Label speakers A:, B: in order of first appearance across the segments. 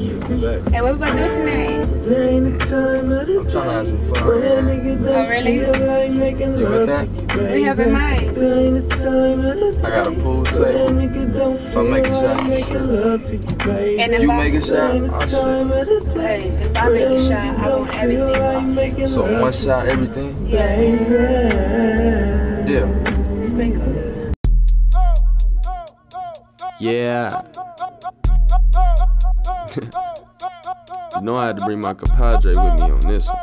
A: Hey, what we gonna do tonight?
B: There ain't a time of this
C: I'm trying to have some fun.
B: When a nigga don't
A: Oh, really?
B: feel like making
C: You
B: love to you,
A: What
B: baby.
A: you have in mind?
B: There ain't a time of this
C: I got a pool
B: When
C: table. If I
B: feel
C: make a shot,
B: like making
C: sure.
B: love to you, baby.
A: And if
C: You
A: I,
C: make a shot,
B: ain't a
C: I'll shoot.
A: hey, if I make a shot, I want everything.
C: So one shot, everything?
A: Yeah,
C: Deal.
A: sprinkle.
D: Yeah. You know I had to bring my compadre with me on this one.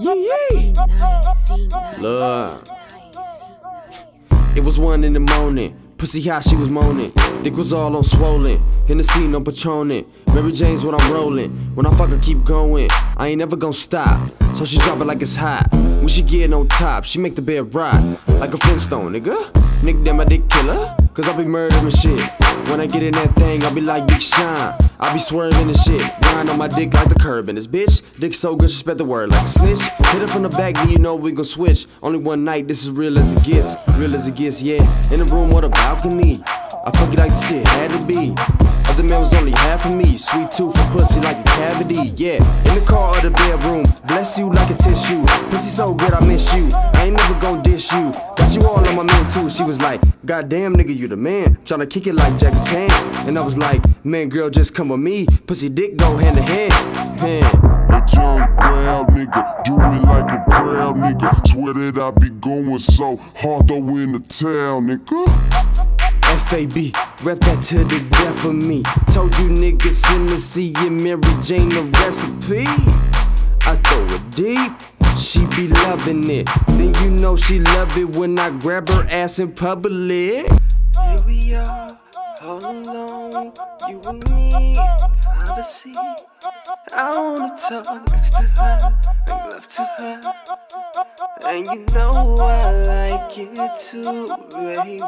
D: Yeah, yeah. Love. It was one in the morning. Pussy how she was moaning. Dick was all on swollen. In the scene, no patroning. Mary Jane's when I'm rolling. When I fucking keep going, I ain't never gonna stop. So she drop it like it's hot. When she get on top, she make the bed rock. Like a Flintstone, nigga. Nigga, damn, I dick killer. Cause I be murdering shit. When I get in that thing, I be like Big Sean. I be swerving and shit. Grind on my dick like the curb in this bitch. Dick so good, she spread the word like a snitch. Hit it from the back, do you know we gon' switch? Only one night, this is real as it gets. Real as it gets, yeah. In the room or the balcony. I fuck it like the shit had to be. Other man was only half of me. Sweet tooth for pussy like a cavity, yeah. In the car or the bedroom, bless you like a tissue. Pussy so good, I miss you. I ain't never gon' dish you. You all on my man too. She was like, Goddamn nigga, you the man. Tryna kick it like Jackie Chan. And I was like, Man, girl, just come with me. Pussy dick go hand to hand. hand.
E: A young brown nigga, do it like a proud nigga. Swear that I be going so hard though in the town, nigga.
D: FAB, rep that to the death for me. Told you niggas in the sea and Mary Jane the recipe. I throw it deep, she be loving it. Then you know she love it when I grab her ass in public.
B: Here we are, all alone, you and me, privacy. I wanna talk next to her, make love to her. And you know I like it too, baby.